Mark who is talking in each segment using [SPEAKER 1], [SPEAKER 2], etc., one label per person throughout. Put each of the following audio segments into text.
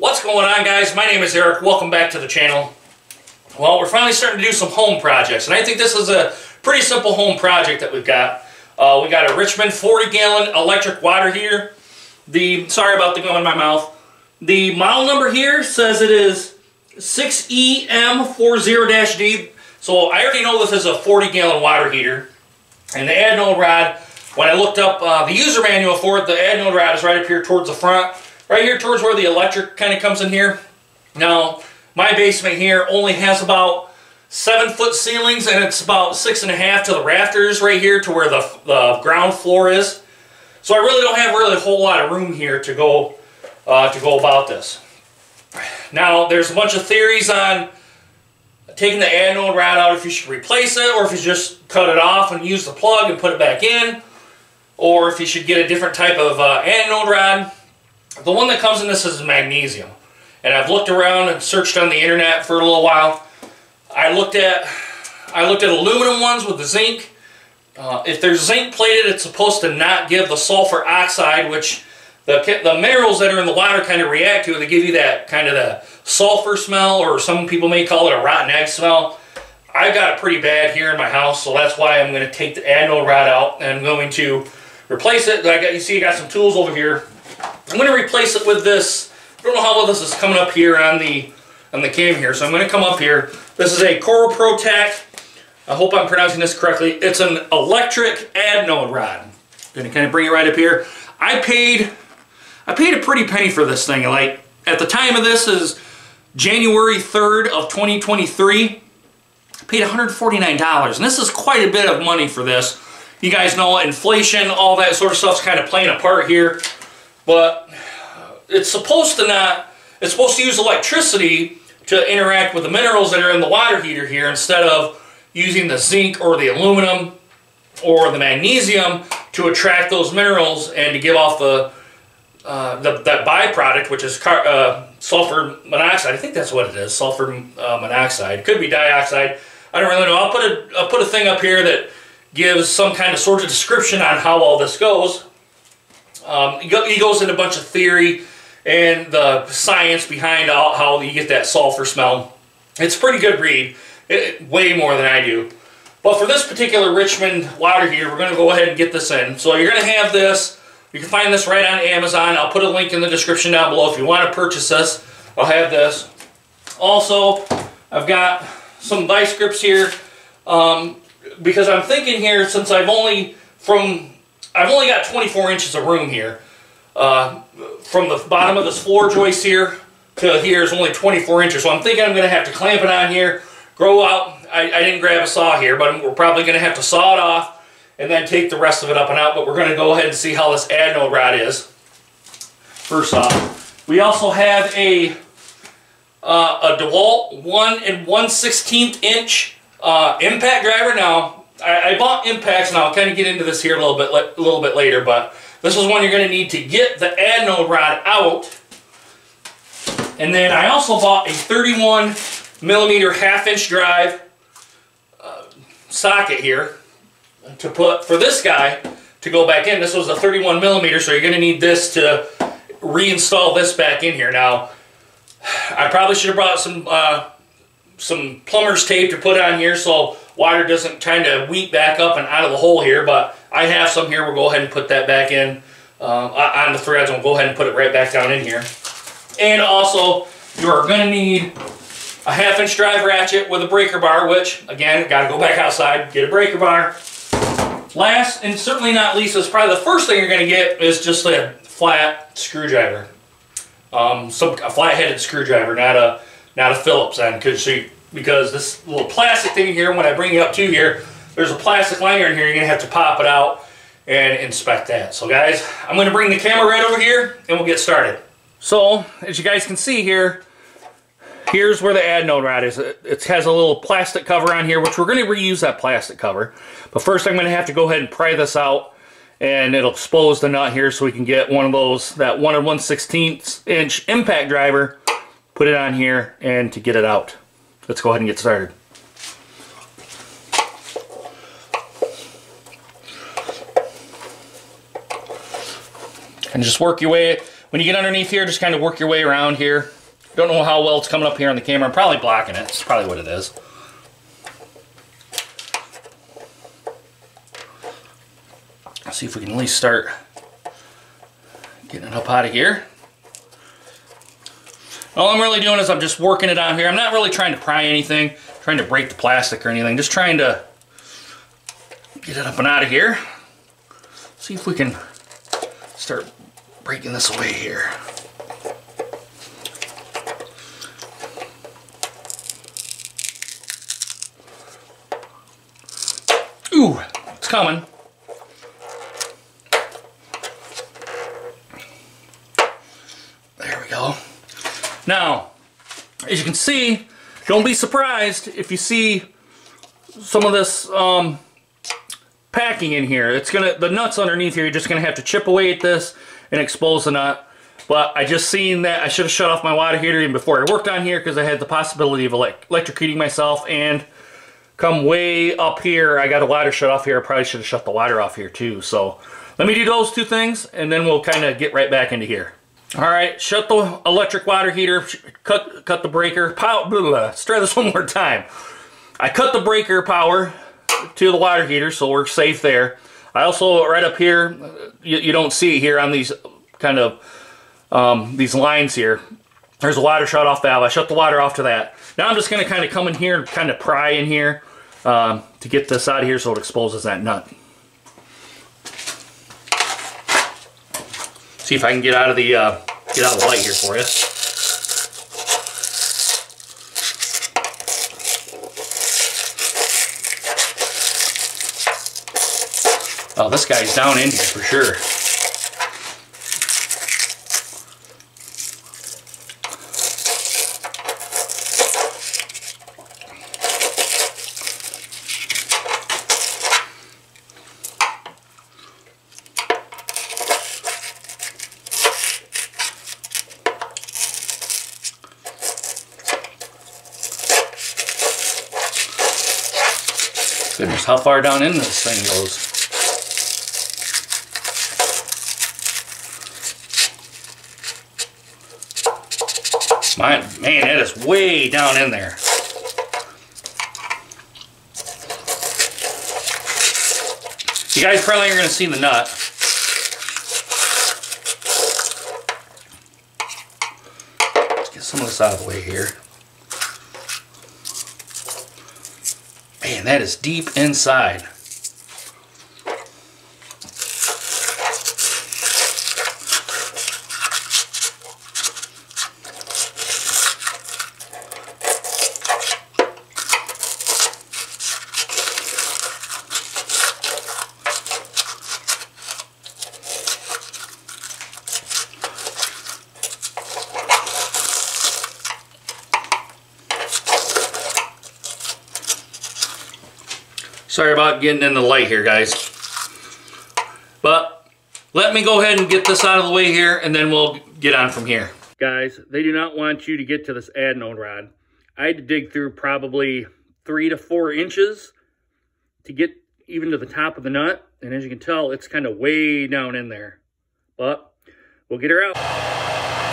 [SPEAKER 1] What's going on guys? My name is Eric. Welcome back to the channel. Well, we're finally starting to do some home projects, and I think this is a pretty simple home project that we've got. Uh, we got a Richmond 40 gallon electric water heater. The, sorry about the gum in my mouth. The model number here says it is 6EM40-D. So I already know this is a 40 gallon water heater. And the anode rod, when I looked up uh, the user manual for it, the anode rod is right up here towards the front. Right here towards where the electric kind of comes in here. Now, my basement here only has about seven foot ceilings and it's about six and a half to the rafters right here to where the, the ground floor is. So I really don't have really a whole lot of room here to go uh, to go about this. Now there's a bunch of theories on taking the anode rod out if you should replace it or if you just cut it off and use the plug and put it back in or if you should get a different type of uh, anode rod. The one that comes in this is magnesium. And I've looked around and searched on the internet for a little while. I looked at I looked at aluminum ones with the zinc. Uh, if they're zinc plated, it's supposed to not give the sulfur oxide, which the, the minerals that are in the water kind of react to. They give you that kind of the sulfur smell, or some people may call it a rotten egg smell. I've got it pretty bad here in my house, so that's why I'm going to take the anode rod out and I'm going to replace it. I got, you see, I got some tools over here I'm going to replace it with this. I don't know how well this is coming up here on the on the cam here, so I'm going to come up here. This is a Corro-Protec. I hope I'm pronouncing this correctly. It's an electric anode rod. Going to kind of bring it right up here. I paid I paid a pretty penny for this thing. Like at the time of this is January 3rd of 2023. I paid $149 and this is quite a bit of money for this. You guys know inflation, all that sort of stuff's kind of playing a part here but it's supposed to not, it's supposed to use electricity to interact with the minerals that are in the water heater here instead of using the zinc or the aluminum or the magnesium to attract those minerals and to give off the, uh, the that byproduct, which is car, uh, sulfur monoxide. I think that's what it is, sulfur uh, monoxide. Could be dioxide. I don't really know. I'll put a I'll put a thing up here that gives some kind of sort of description on how all this goes. Um, he goes into a bunch of theory and the science behind how you get that sulfur smell. It's a pretty good read, it, way more than I do. But for this particular Richmond water heater, we're going to go ahead and get this in. So you're going to have this. You can find this right on Amazon. I'll put a link in the description down below if you want to purchase this. I'll have this. Also, I've got some vice grips here um, because I'm thinking here since I've only from I've only got 24 inches of room here. Uh, from the bottom of this floor joist here to here is only 24 inches. So I'm thinking I'm going to have to clamp it on here, grow out. I, I didn't grab a saw here, but we're probably going to have to saw it off and then take the rest of it up and out. But we're going to go ahead and see how this anode rod is. First off, we also have a uh, a DeWalt 1 and 1 16th inch uh, impact driver. Now, I, I bought impacts, and I'll kind of get into this here a little bit a little bit later, but this is one you're going to need to get the anode rod out. And then I also bought a 31 millimeter half inch drive uh, socket here to put for this guy to go back in. This was a 31 millimeter, so you're going to need this to reinstall this back in here. Now, I probably should have brought some uh, some plumber's tape to put on here so water doesn't kind of weep back up and out of the hole here, but I have some here. We'll go ahead and put that back in uh, on the threads. We'll go ahead and put it right back down in here. And also, you're going to need a half inch drive ratchet with a breaker bar, which, again, got to go back outside, get a breaker bar. Last, and certainly not least, is probably the first thing you're going to get is just a flat screwdriver. Um, some a flat-headed screwdriver, not a not a Phillips end, because so because this little plastic thing here, when I bring it up to here, there's a plastic liner in here, you're to have to pop it out and inspect that. So guys, I'm to bring the camera right over here and we'll get started. So, as you guys can see here, here's where the anode rod is. It has a little plastic cover on here, which we're to reuse that plastic cover. But first I'm to have to go ahead and pry this out and it'll expose the nut here so we can get one of those, that 1 and 1 16th inch impact driver, put it on here and to get it out let's go ahead and get started. And just work your way when you get underneath here, just kind of work your way around here. Don't know how well it's coming up here on the camera. I'm probably blocking it. It's probably what it is. Let's see if we can at least start getting it up out of here. All I'm really doing is I'm just working it on here. I'm not really trying to pry anything, trying to break the plastic or anything. Just trying to get it up and out of here. See if we can start breaking this away here. Ooh, it's coming. There we go. Now, as you can see, don't be surprised if you see some of this um, packing in here. It's gonna the nuts underneath here. You're just gonna have to chip away at this and expose the nut. But I just seen that I should have shut off my water heater even before I worked on here because I had the possibility of electrocuting myself and come way up here. I got a water shut off here. I probably should have shut the water off here too. So let me do those two things and then we'll kind of get right back into here. All right, shut the electric water heater, cut cut the breaker. Pow, blah, blah, let's try this one more time. I cut the breaker power to the water heater, so we're safe there. I also, right up here, you, you don't see it here on these kind of, um, these lines here, there's a water shut off valve. I shut the water off to that. Now I'm just going to kind of come in here and kind of pry in here um, to get this out of here so it exposes that nut. See if I can get out of the uh, get out of the light here for you. Oh, this guy's down in here for sure. Goodness, how far down in this thing goes. My, man, it is way down in there. You guys probably aren't going to see the nut. Let's get some of this out of the way here. Man, that is deep inside. Sorry about getting in the light here, guys. But let me go ahead and get this out of the way here, and then we'll get on from here. Guys, they do not want you to get to this adnode rod. I had to dig through probably three to four inches to get even to the top of the nut. And as you can tell, it's kind of way down in there. But we'll get her out.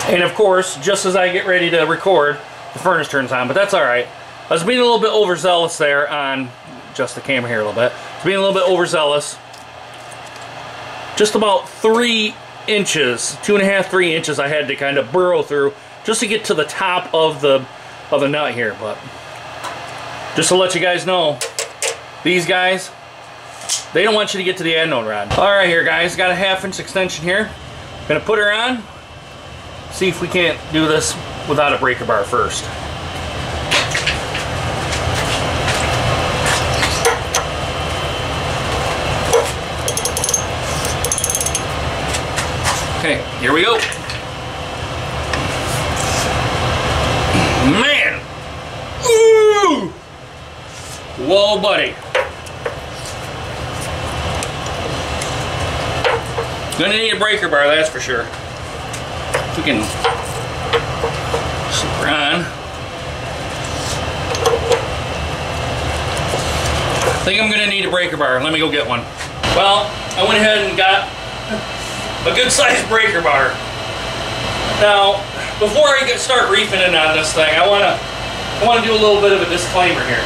[SPEAKER 1] And of course, just as I get ready to record, the furnace turns on, but that's all right. I was being a little bit overzealous there on adjust the camera here a little bit. It's being a little bit overzealous. Just about three inches, two and a half, three inches I had to kind of burrow through just to get to the top of the of the nut here. But just to let you guys know, these guys, they don't want you to get to the adnode rod. All right here guys, got a half inch extension here. Gonna put her on, see if we can't do this without a breaker bar first. Okay, here we go. Man! Ooh! Whoa, buddy. Gonna need a breaker bar, that's for sure. We can slip on. I think I'm gonna need a breaker bar. Let me go get one. Well, I went ahead and got a good sized breaker bar. Now, before I get start reefing in on this thing, I want to I want to do a little bit of a disclaimer here.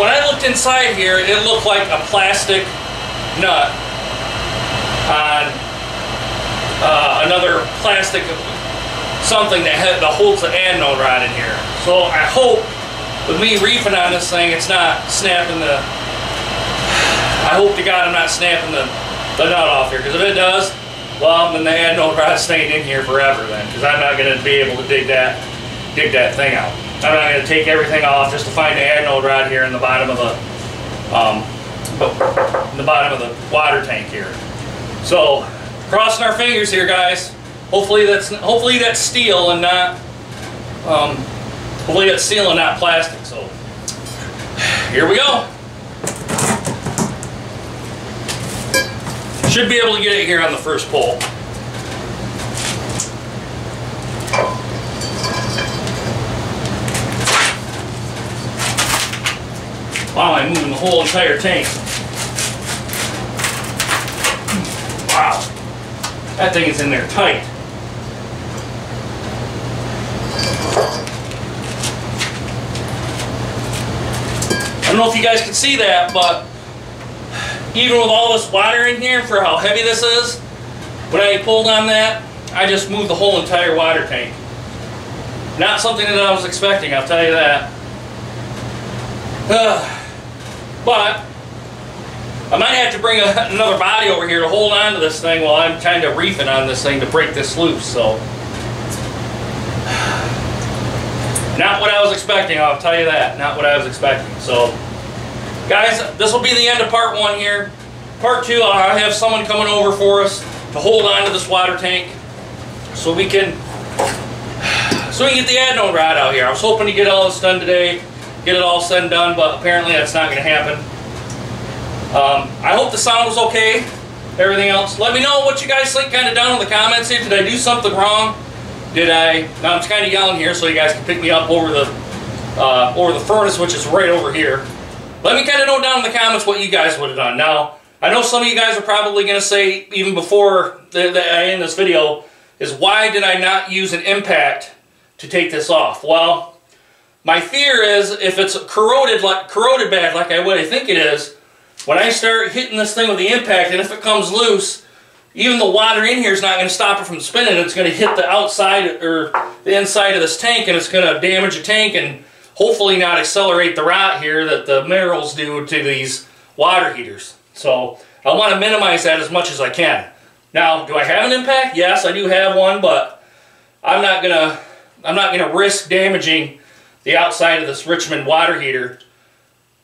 [SPEAKER 1] When I looked inside here, it looked like a plastic nut on uh, another plastic something that, that holds the anode rod in here. So I hope with me reefing on this thing, it's not snapping the. I hope to God I'm not snapping the, the nut off here, because if it does, well, then the anode rod's staying in here forever then, because I'm not going to be able to dig that dig that thing out. I'm not going to take everything off just to find the anode rod here in the bottom of the um, in the bottom of the water tank here. So, crossing our fingers here, guys. Hopefully that's hopefully that's steel and not um, hopefully that's steel and not plastic. So, here we go. Should be able to get it here on the first pull. Wow, I'm moving the whole entire tank. Wow. That thing is in there tight. I don't know if you guys can see that, but even with all this water in here for how heavy this is, when I pulled on that, I just moved the whole entire water tank. Not something that I was expecting, I'll tell you that. Uh, but I might have to bring a, another body over here to hold on to this thing while I'm kind of reefing on this thing to break this loose. So, not what I was expecting, I'll tell you that. Not what I was expecting. So, guys, this will be the end of part one here. Part two, I have someone coming over for us to hold on to this water tank so we can so we can get the anode rod out here. I was hoping to get all this done today get it all said and done, but apparently that's not going to happen. Um, I hope the sound was okay, everything else. Let me know what you guys think kind of down in the comments here. Did I do something wrong? Did I, now I'm kind of yelling here so you guys can pick me up over the, uh, over the furnace, which is right over here. Let me kind of know down in the comments what you guys would have done. Now, I know some of you guys are probably going to say, even before the, the, I end this video, is why did I not use an impact to take this off? Well, my fear is if it's corroded like corroded bad like I would I think it is, when I start hitting this thing with the impact and if it comes loose, even the water in here is not going to stop it from spinning. It's going to hit the outside or the inside of this tank and it's going to damage the tank and hopefully not accelerate the rot here that the minerals do to these water heaters. So I want to minimize that as much as I can. Now, do I have an impact? Yes, I do have one, but I'm not going to I'm not to risk damaging the outside of this Richmond water heater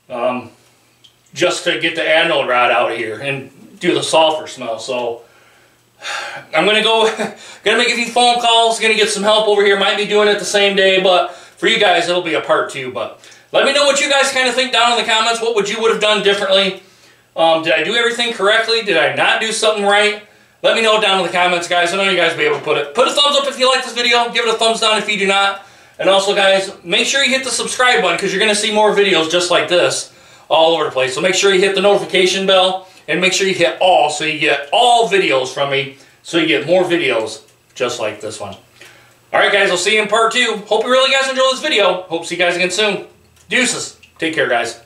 [SPEAKER 1] um, just to get the anode rod out of here and do the sulfur smell. So I'm gonna go, gonna make a few phone calls, gonna get some help over here. Might be doing it the same day, but for you guys, it'll be a part two. But let me know what you guys kind of think down in the comments. What would you would have done differently? Um, did I do everything correctly? Did I not do something right? Let me know down in the comments, guys. I know you guys will be able to put it. Put a thumbs up if you like this video. Give it a thumbs down if you do not. And also, guys, make sure you hit the subscribe button because you're going to see more videos just like this all over the place. So make sure you hit the notification bell and make sure you hit all so you get all videos from me so you get more videos just like this one. Alright guys, I'll see you in part two. Hope you really guys enjoy this video. Hope to see you guys again soon. Deuces. Take care guys.